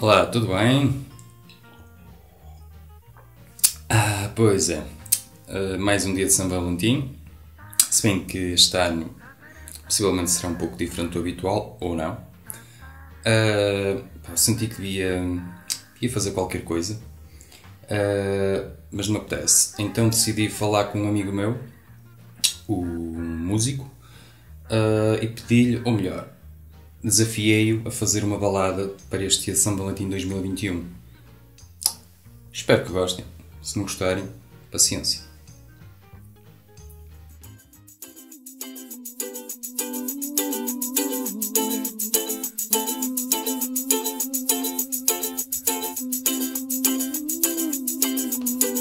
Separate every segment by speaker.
Speaker 1: Olá, tudo bem? Ah, pois é. Uh, mais um dia de São Valentim. Se bem que este ano possivelmente será um pouco diferente do habitual, ou não. Uh, senti que devia, devia fazer qualquer coisa, uh, mas não apetece. Então decidi falar com um amigo meu, o músico, e pedi-lhe, ou melhor, desafiei-o a fazer uma balada para este São Valentim 2021. Espero que gostem. Se não gostarem, paciência.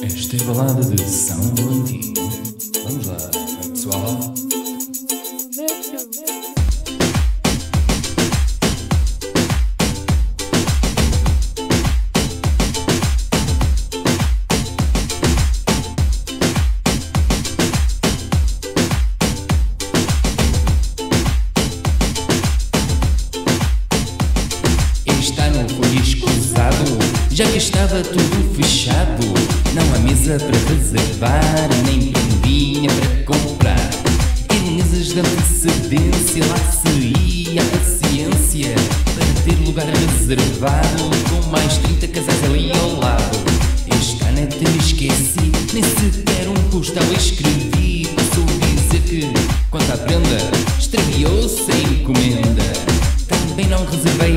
Speaker 1: Esta é a balada de São Valentim. Já que estava tudo fechado. Não há mesa para reservar, nem prendinha para comprar. Em meses de antecedência, lá se ia a paciência para ter lugar reservado. Com mais 30 casais ali ao lado. Este até me esqueci, nem sequer um postal escrevi.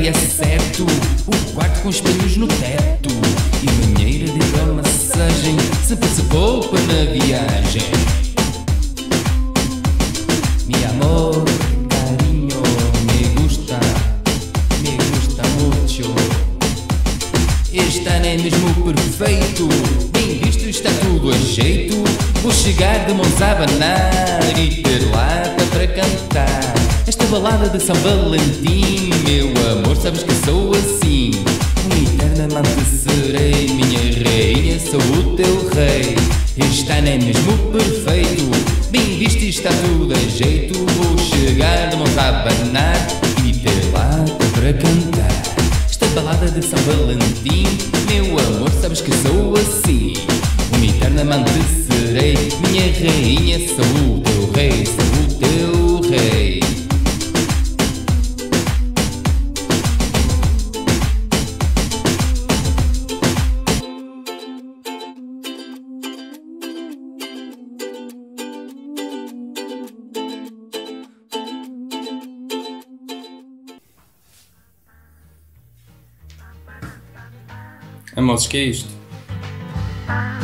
Speaker 1: Reservei, é certo, o quarto com espelhos no teto e banheira de hidromassagem. Sempre se poupa na viagem. Mi amor, carinho, me gusta, me gusta mucho. Este ano é mesmo perfeito, bem visto está tudo a jeito. Vou chegar de mãos a abanar e ter lata para cantar. Esta balada de São Valentim, meu amor, sabes que sou assim. Uma eterna amante serei, minha rainha, sou o teu rei. Este ano é mesmo perfeito, bem visto está tudo a jeito. Vou chegar de mãos a abanar e ter lata para cantar. Esta balada de São Valentim, meu amor, sabes que sou assim. Uma eterna amante serei, minha rainha, sou o teu rei, Amores, que é isto? Pa.